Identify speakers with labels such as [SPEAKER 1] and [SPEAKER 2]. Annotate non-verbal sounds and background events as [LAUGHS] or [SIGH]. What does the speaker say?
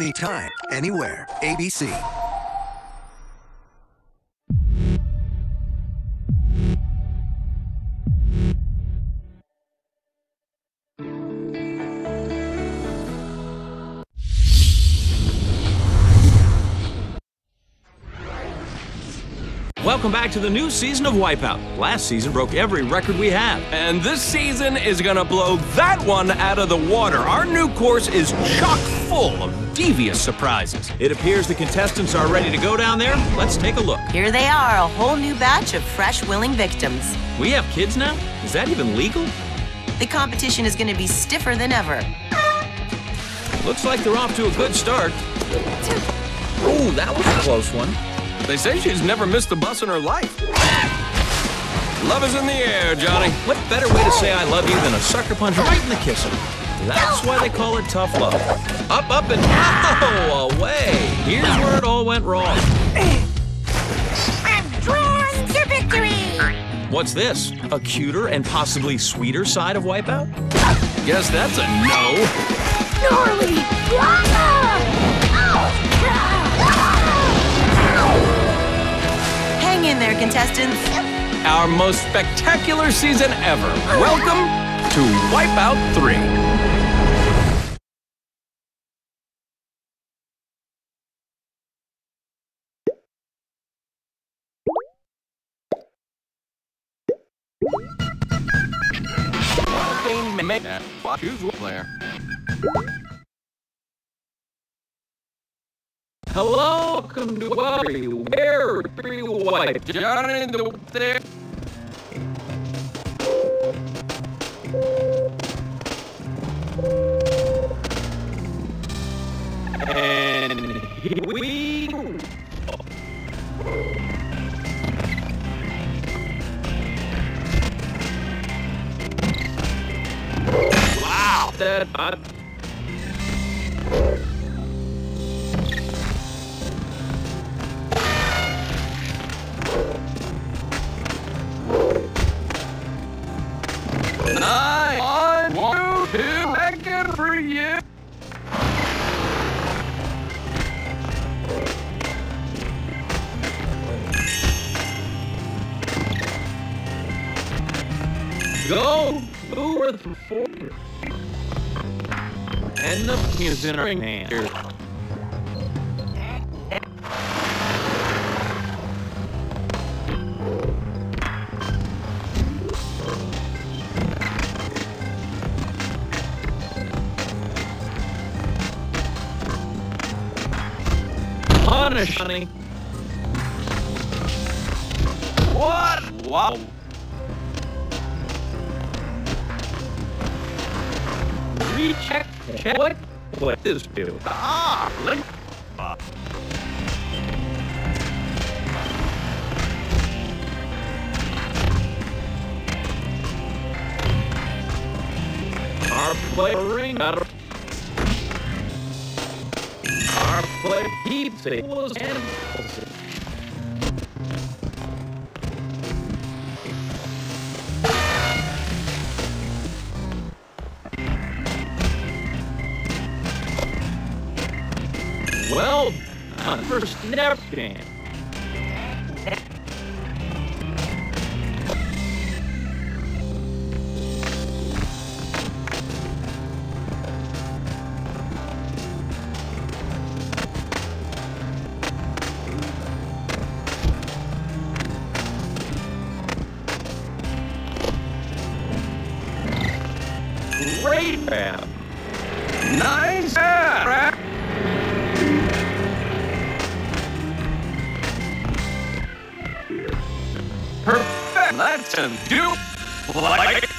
[SPEAKER 1] anytime, anywhere. ABC.
[SPEAKER 2] Welcome back to the new season of Wipeout. Last season broke every record we have.
[SPEAKER 3] And this season is gonna blow that one out of the water. Our new course is chock full of devious surprises.
[SPEAKER 2] It appears the contestants are ready to go down there. Let's take a look.
[SPEAKER 4] Here they are, a whole new batch of fresh, willing victims.
[SPEAKER 2] We have kids now? Is that even legal?
[SPEAKER 4] The competition is going to be stiffer than ever.
[SPEAKER 2] Looks like they're off to a good start. Ooh, that was a close one.
[SPEAKER 3] They say she's never missed a bus in her life. Love is in the air, Johnny.
[SPEAKER 2] What better way to say I love you than a sucker punch right in the kisser? That's why they call it tough love. Up, up, and oh, [LAUGHS] away. Here's where it all went wrong.
[SPEAKER 5] I'm drawn to victory!
[SPEAKER 2] What's this? A cuter and possibly sweeter side of Wipeout?
[SPEAKER 3] Guess that's a no.
[SPEAKER 5] Gnarly!
[SPEAKER 3] Our most spectacular season ever. Welcome to Wipeout 3. Choose one player. Hello, welcome to where three white Johnny the there. We go. Wow, Go, Who forward for four. And the is in our hand. Punish, honey. What? Wow. Recheck. Check. What? What this do? Ah, look. Our player ring out our player keeps it was and on first snap scan. Great man. Nice rap. Let's do like